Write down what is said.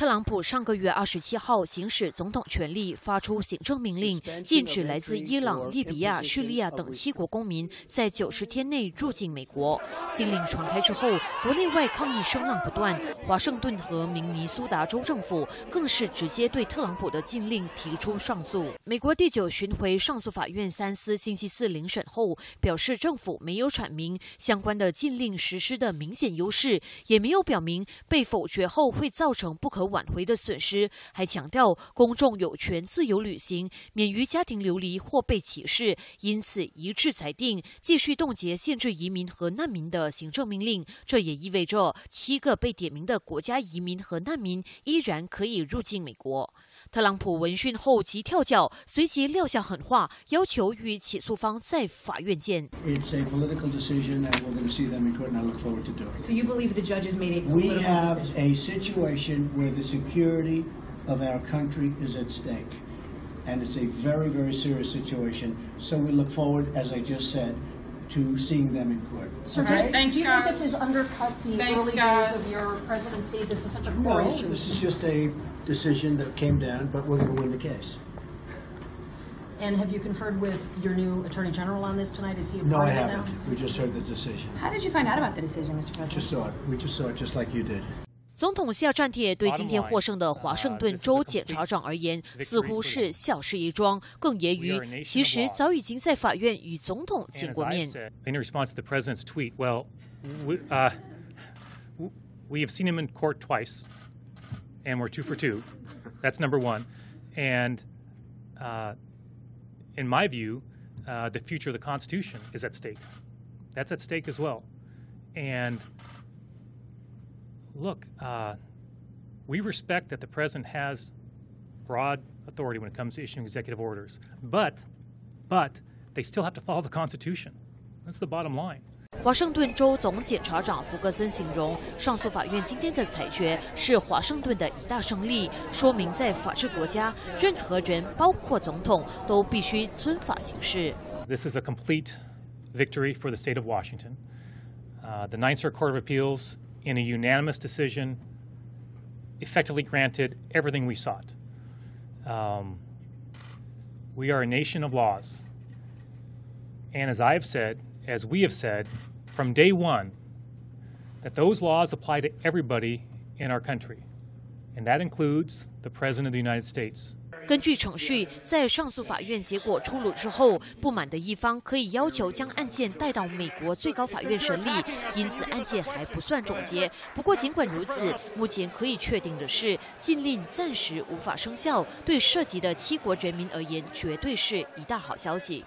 特朗普上个月二十七号行使总统权力，发出行政命令，禁止来自伊朗、利比亚、叙利亚等七国公民在九十天内入境美国。禁令传开之后，国内外抗议声浪不断。华盛顿和明尼苏达州政府更是直接对特朗普的禁令提出上诉。美国第九巡回上诉法院三司星期四聆审后表示，政府没有阐明相关的禁令实施的明显优势，也没有表明被否决后会造成不可。挽回的损失，还强调公众有权自由旅行，免于家庭流离或被歧视，因此一致裁定继续冻结限制移民和难民的行政命令。这也意味着七个被点名的国家移民和难民依然可以入境美国。特朗普闻讯后即跳脚，随即撂下狠话，要求与起诉方在法院见。It's a political decision, and we're going to see them in court, and I look forward to doing it. So you believe the judges made a political decision? We have a situation where the security of our country is at stake, and it's a very, very serious situation. So we look forward, as I just said, to seeing them in court. Okay? Thanks, Do you guys. think this has undercut the Thanks, early guys. days of your presidency? This is such a core no, issue. this is just a decision that came down, but we're going to win the case. And have you conferred with your new Attorney General on this tonight? Is he No, I haven't. We just heard the decision. How did you find out about the decision, Mr. President? Just saw it. We just saw it just like you did. 总统下战帖对今天获胜的华盛顿州检察长而言，似乎是小事一桩，更揶揄其实早已经在法院与总统见过面。In response to the president's tweet, well, we, uh, we have seen him in court twice, and we're two for two. That's number one. And uh, in my view, uh, the future of the Constitution is at stake. That's at stake as well. And look, uh, we respect that the president has broad authority when it comes to issuing executive orders, but, but they still have to follow the Constitution. That's the bottom line. 华盛顿州总检察长福格森形容上诉法院今天的裁决是华盛顿的一大胜利，说明在法治国家，任何人，包括总统，都必须遵法行事。This is a complete victory for the state of Washington. Uh, the Ninth Circuit Court of Appeals in a unanimous decision, effectively granted everything we sought. Um, we are a nation of laws. And as I have said, as we have said from day one, that those laws apply to everybody in our country. That includes the President of the United States. 根据程序，在上诉法院结果出炉之后，不满的一方可以要求将案件带到美国最高法院审理，因此案件还不算终结。不过，尽管如此，目前可以确定的是，禁令暂时无法生效，对涉及的七国人民而言，绝对是一大好消息。